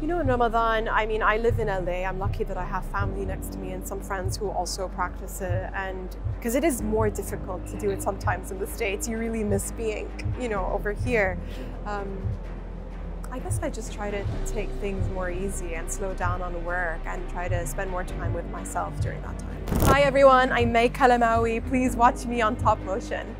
You know, in Ramadan, I mean, I live in LA. I'm lucky that I have family next to me and some friends who also practice it. And because it is more difficult to do it sometimes in the States, you really miss being, you know, over here. Um, I guess I just try to take things more easy and slow down on work and try to spend more time with myself during that time. Hi everyone, I'm May Calamawy. Please watch me on Top Motion.